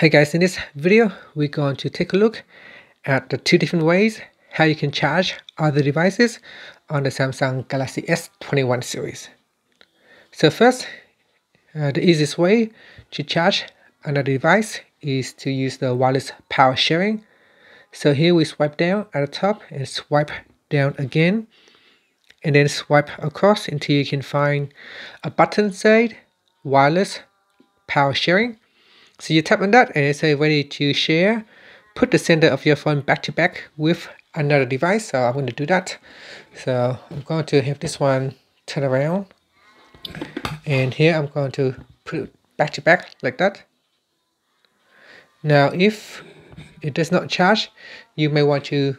Hey guys, in this video, we're going to take a look at the two different ways how you can charge other devices on the Samsung Galaxy S21 series. So first, uh, the easiest way to charge another device is to use the wireless power sharing. So here we swipe down at the top and swipe down again and then swipe across until you can find a button said wireless power sharing so you tap on that and it's ready to share. Put the center of your phone back to back with another device. So I'm going to do that. So I'm going to have this one turn around. And here I'm going to put it back to back like that. Now if it does not charge, you may want to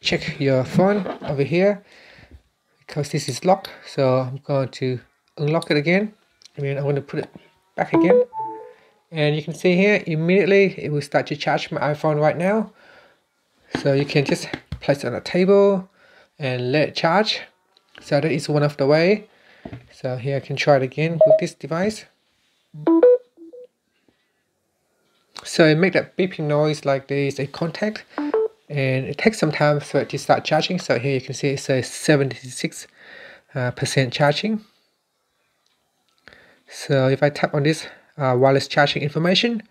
check your phone over here because this is locked. So I'm going to unlock it again. Mean, I'm going to put it back again and you can see here immediately it will start to charge my iPhone right now. So you can just place it on a table and let it charge. So that is one of the way. So here I can try it again with this device. So it make that beeping noise like there is a contact. And it takes some time for it to start charging. So here you can see it says 76 uh, percent charging. So if I tap on this uh, wireless charging information.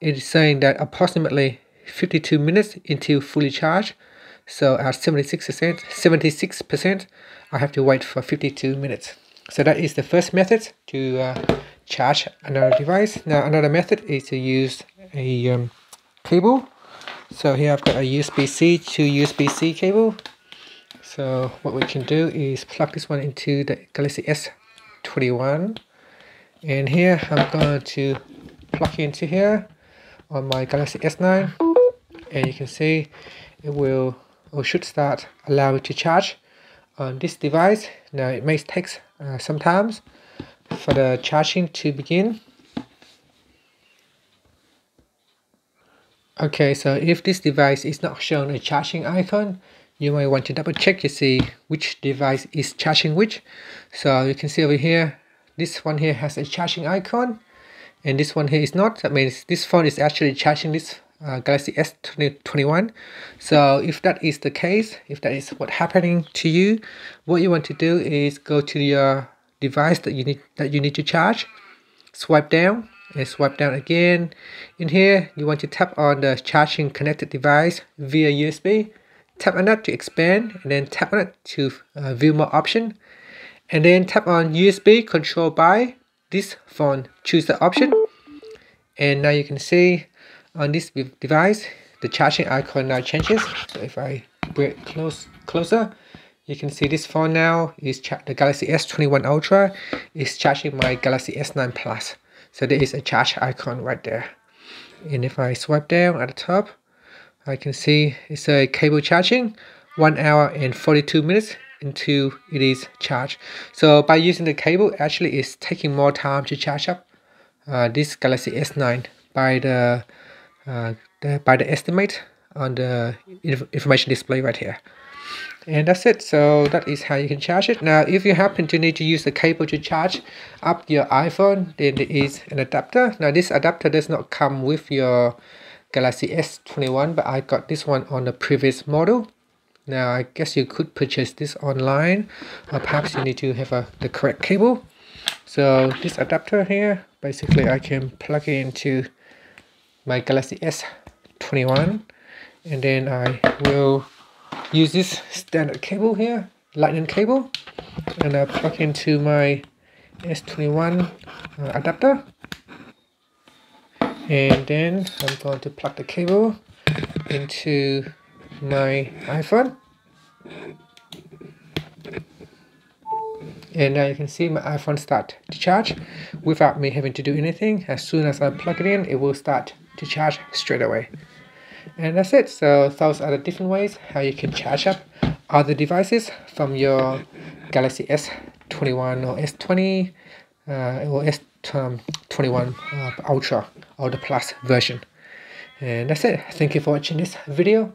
It is saying that approximately 52 minutes until fully charged. So at 76%, 76%, I have to wait for 52 minutes. So that is the first method to uh, charge another device. Now another method is to use a um, cable. So here I've got a USB-C to USB-C cable. So what we can do is plug this one into the Galaxy S21 and here I'm going to plug into here on my Galaxy S9 and you can see it will or should start allow it to charge on this device. Now it may take uh, some time for the charging to begin. Okay so if this device is not showing a charging icon you might want to double check to see which device is charging which. So you can see over here this one here has a charging icon and this one here is not. That means this phone is actually charging this uh, Galaxy S21 so if that is the case if that is what happening to you what you want to do is go to your device that you need that you need to charge swipe down and swipe down again. In here you want to tap on the charging connected device via USB tap on that to expand and then tap on it to uh, view more option and then tap on USB control by. This phone choose the option. And now you can see on this device the charging icon now changes. So if I bring it close closer you can see this phone now is the Galaxy S21 Ultra is charging my Galaxy S9 Plus. So there is a charge icon right there. And if I swipe down at the top I can see it's a cable charging 1 hour and 42 minutes until it is charged. So by using the cable, actually it's taking more time to charge up uh, this Galaxy S9 by the, uh, the by the estimate on the inf information display right here. And that's it. So that is how you can charge it. Now, if you happen to need to use the cable to charge up your iPhone, then there is an adapter. Now, this adapter does not come with your Galaxy S21, but I got this one on the previous model now I guess you could purchase this online or perhaps you need to have a, the correct cable. So this adapter here basically I can plug it into my Galaxy S21 and then I will use this standard cable here lightning cable and I plug into my S21 uh, adapter. And then I'm going to plug the cable into my iPhone. And now you can see my iPhone start to charge without me having to do anything. As soon as I plug it in it will start to charge straight away. And that's it. So those are the different ways how you can charge up other devices from your Galaxy S21 or S20 uh, or S21 uh, Ultra or the Plus version. And that's it. Thank you for watching this video